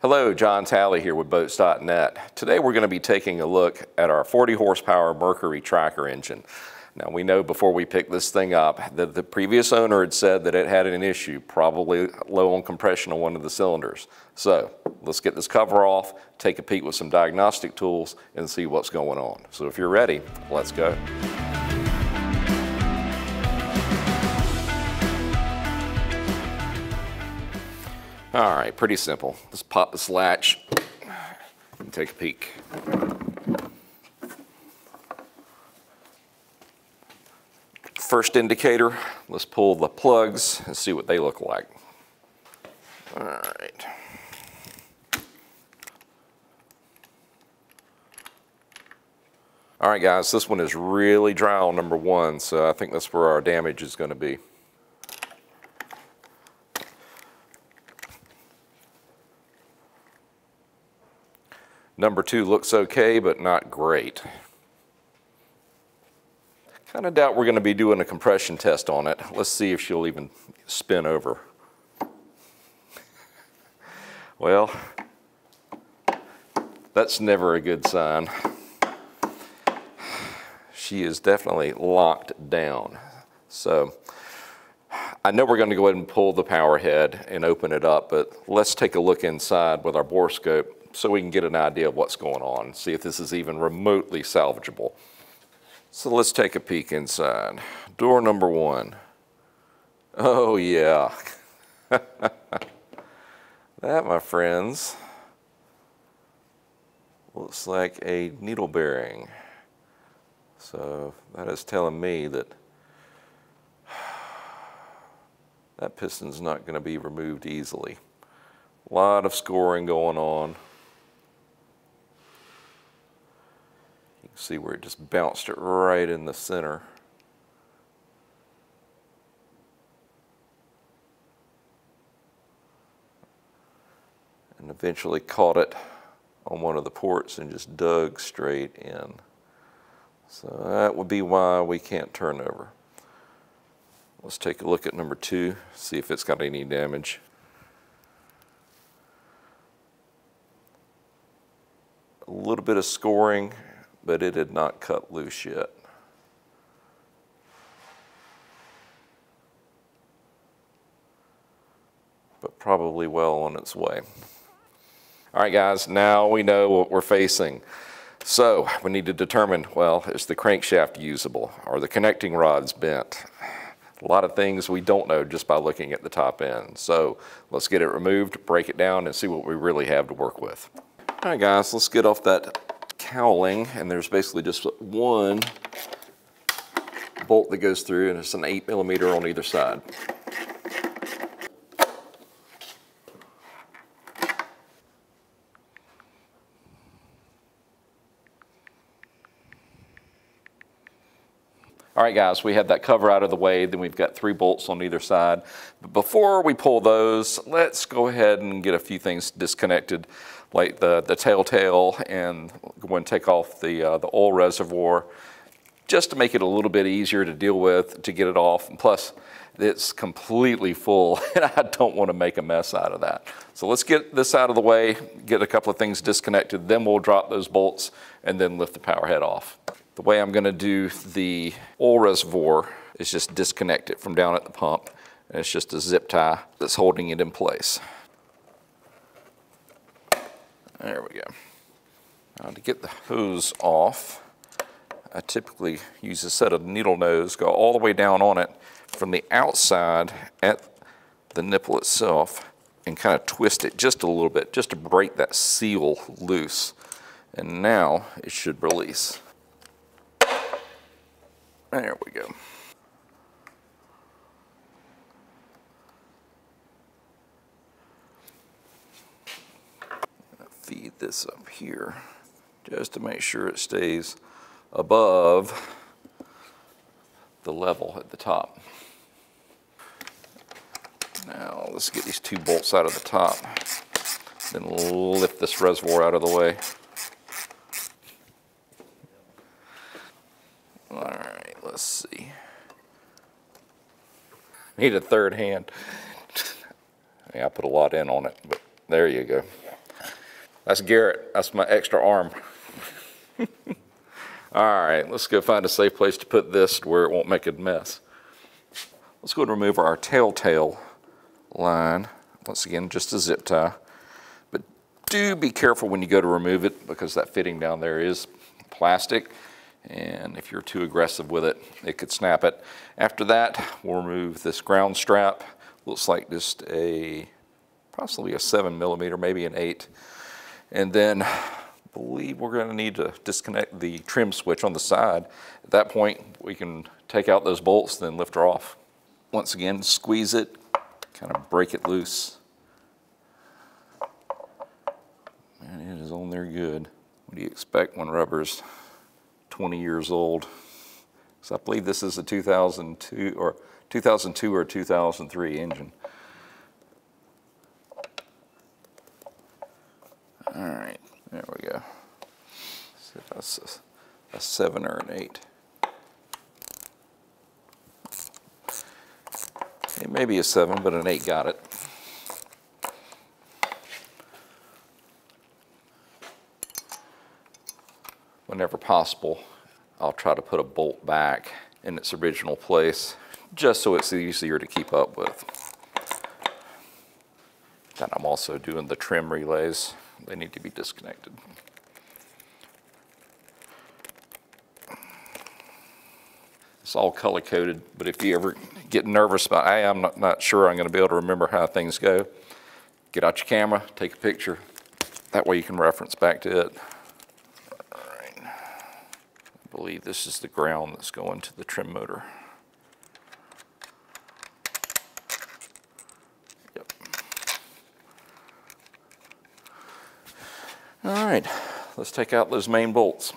Hello, John Talley here with Boats.net. Today we're going to be taking a look at our 40 horsepower Mercury tracker engine. Now we know before we picked this thing up that the previous owner had said that it had an issue, probably low on compression on one of the cylinders. So let's get this cover off, take a peek with some diagnostic tools and see what's going on. So if you're ready, let's go. All right, pretty simple. Let's pop this latch and take a peek. First indicator, let's pull the plugs and see what they look like. All right. All right, guys, this one is really dry on number one, so I think that's where our damage is going to be. Number two looks okay, but not great. Kind of doubt we're going to be doing a compression test on it. Let's see if she'll even spin over. Well, that's never a good sign. She is definitely locked down. So I know we're going to go ahead and pull the power head and open it up, but let's take a look inside with our borescope so we can get an idea of what's going on, see if this is even remotely salvageable. So let's take a peek inside. Door number one. Oh yeah. that, my friends, looks like a needle bearing. So that is telling me that that piston's not going to be removed easily. A lot of scoring going on. See where it just bounced it right in the center. And eventually caught it on one of the ports and just dug straight in. So that would be why we can't turn over. Let's take a look at number two, see if it's got any damage. A little bit of scoring but it had not cut loose yet. But probably well on its way. All right, guys, now we know what we're facing. So we need to determine, well, is the crankshaft usable? Are the connecting rods bent? A lot of things we don't know just by looking at the top end. So let's get it removed, break it down, and see what we really have to work with. All right, guys, let's get off that cowling and there's basically just one bolt that goes through and it's an eight millimeter on either side. Right, guys, we have that cover out of the way. Then we've got three bolts on either side. But before we pull those, let's go ahead and get a few things disconnected, like the, the telltale and go and take off the, uh, the oil reservoir, just to make it a little bit easier to deal with, to get it off. And plus, it's completely full, and I don't want to make a mess out of that. So let's get this out of the way, get a couple of things disconnected, then we'll drop those bolts and then lift the power head off. The way I'm gonna do the oil reservoir is just disconnect it from down at the pump. And it's just a zip tie that's holding it in place. There we go. Now to get the hose off, I typically use a set of needle nose, go all the way down on it from the outside at the nipple itself and kind of twist it just a little bit just to break that seal loose. And now it should release. There we go. Feed this up here just to make sure it stays above the level at the top. Now let's get these two bolts out of the top, then lift this reservoir out of the way. Let's see. Need a third hand. yeah, I put a lot in on it, but there you go. That's Garrett. That's my extra arm. All right, let's go find a safe place to put this where it won't make a mess. Let's go and remove our telltale line. Once again, just a zip tie. But do be careful when you go to remove it because that fitting down there is plastic. And if you're too aggressive with it, it could snap it. After that, we'll remove this ground strap. Looks like just a, possibly a seven millimeter, maybe an eight. And then I believe we're gonna need to disconnect the trim switch on the side. At that point, we can take out those bolts, then lift her off. Once again, squeeze it, kind of break it loose. And it is on there good. What do you expect when rubber's 20 years old? So I believe this is a 2002 or 2002 or 2003 engine. All right, there we go. So that's a, a seven or an eight. It may be a seven, but an eight got it. Whenever possible, I'll try to put a bolt back in its original place, just so it's easier to keep up with. Then I'm also doing the trim relays. They need to be disconnected. It's all color coded, but if you ever get nervous about, hey, I'm not, not sure I'm gonna be able to remember how things go, get out your camera, take a picture. That way you can reference back to it. Believe this is the ground that's going to the trim motor. Yep. All right, let's take out those main bolts.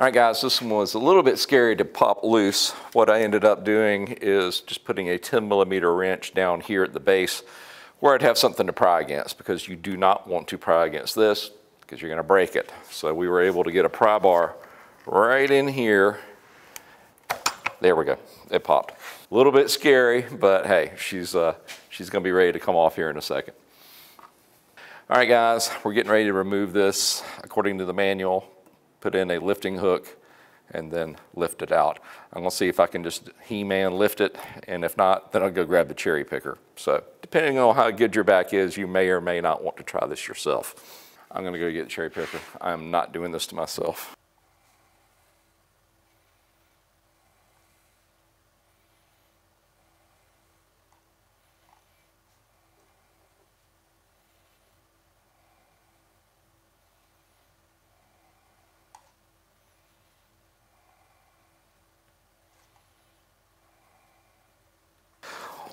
All right, guys, this one was a little bit scary to pop loose. What I ended up doing is just putting a 10 millimeter wrench down here at the base where I'd have something to pry against because you do not want to pry against this because you're gonna break it. So we were able to get a pry bar right in here. There we go, it popped. A little bit scary, but hey, she's, uh, she's gonna be ready to come off here in a second. All right, guys, we're getting ready to remove this according to the manual put in a lifting hook, and then lift it out. I'm gonna see if I can just He-Man lift it, and if not, then I'll go grab the cherry picker. So depending on how good your back is, you may or may not want to try this yourself. I'm gonna go get the cherry picker. I'm not doing this to myself.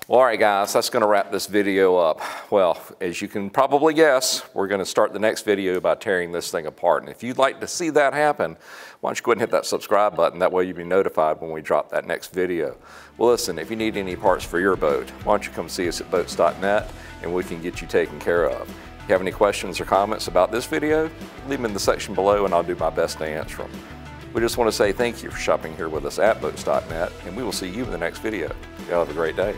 Well, all right, guys, that's going to wrap this video up. Well, as you can probably guess, we're going to start the next video by tearing this thing apart. And if you'd like to see that happen, why don't you go ahead and hit that subscribe button. That way you'll be notified when we drop that next video. Well, listen, if you need any parts for your boat, why don't you come see us at boats.net and we can get you taken care of. If you have any questions or comments about this video, leave them in the section below and I'll do my best to answer them. We just want to say thank you for shopping here with us at boats.net and we will see you in the next video. Y'all have a great day.